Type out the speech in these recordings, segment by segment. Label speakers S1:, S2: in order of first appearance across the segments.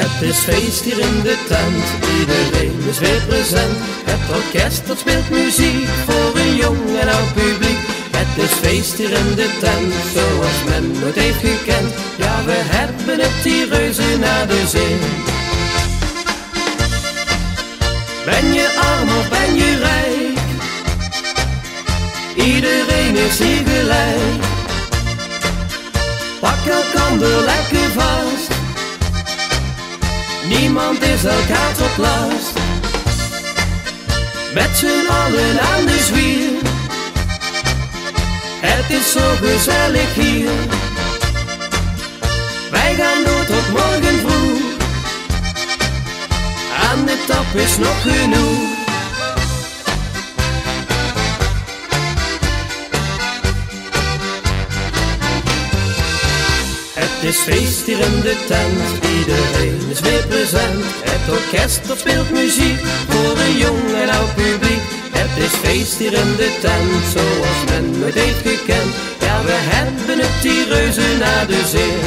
S1: Het is feest hier in de tent, iedereen is weer present. Het orkest dat speelt muziek voor een jong en oud publiek. Het is feest hier in de tent, zoals men nooit heeft gekend. Ja, we hebben het hier reuze naar de zin. Ben je arm of ben je rijk? Iedereen is hier gelijk. Pak elkander lekker vast. Niemand is elkaar tot last. Met z'n allen aan de zwier. Het is zo gezellig hier. Wij gaan door tot morgen vroeg. Aan de tap is nog genoeg. Het is feest hier in de tent, iedereen is weer present. Het orkest dat speelt muziek voor een jong en oud publiek. Het is feest hier in de tent, zoals men nooit heeft gekend. Ja, we hebben het hier reuze naar de zin.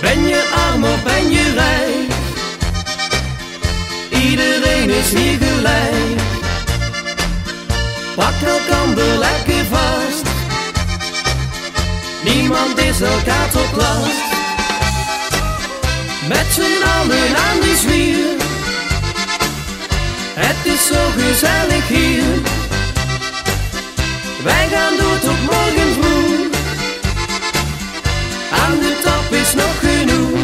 S1: Ben je arm of ben je rijk? Iedereen is hier gelijk. Pak elkander lekker vast. Niemand is elkaar tot last. Met z'n allen aan de zwier. Het is zo gezellig hier. Wij gaan door tot morgen vroeg. Aan de top is nog genoeg.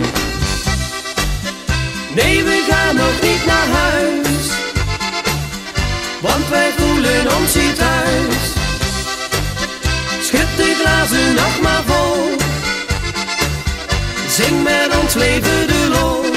S1: Nee, we gaan nog niet naar huis. Want wij voelen ons hier thuis. Schud de glazen nog maar. Zing met ons leven de lol.